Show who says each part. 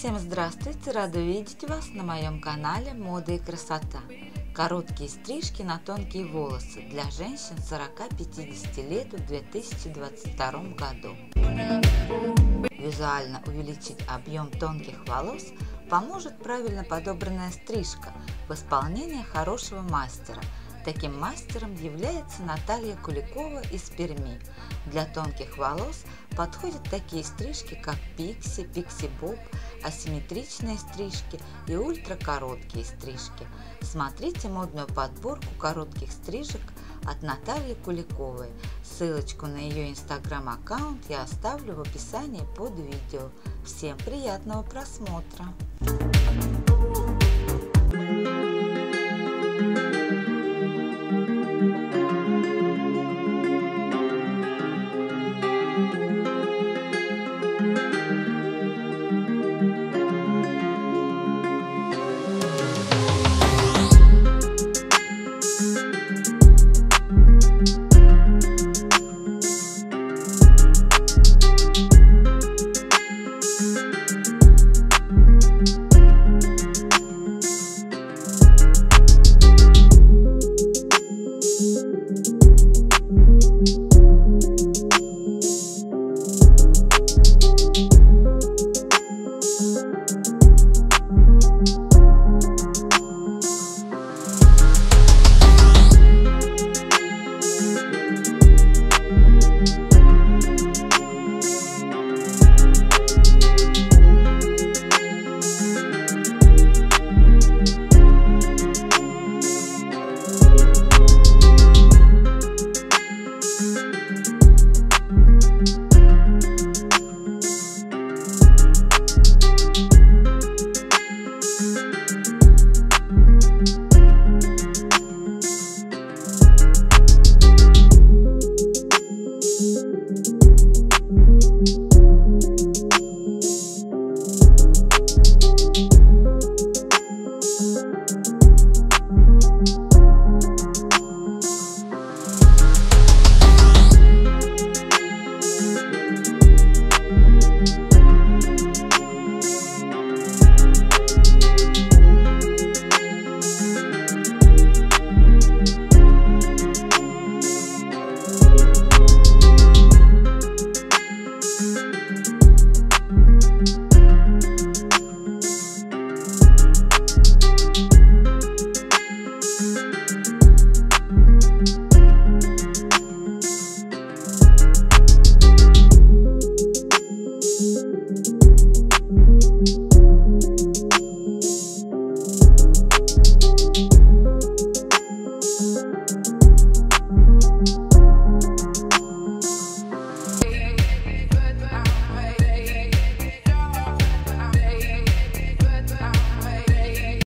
Speaker 1: Всем здравствуйте! Рада видеть вас на моем канале Мода и красота. Короткие стрижки на тонкие волосы для женщин 40-50 лет в 2022 году. Визуально увеличить объем тонких волос поможет правильно подобранная стрижка в исполнении хорошего мастера – Таким мастером является Наталья Куликова из Перми. Для тонких волос подходят такие стрижки, как пикси, пикси-боб, асимметричные стрижки и ультракороткие стрижки. Смотрите модную подборку коротких стрижек от Натальи Куликовой. Ссылочку на ее инстаграм-аккаунт я оставлю в описании под видео. Всем приятного просмотра!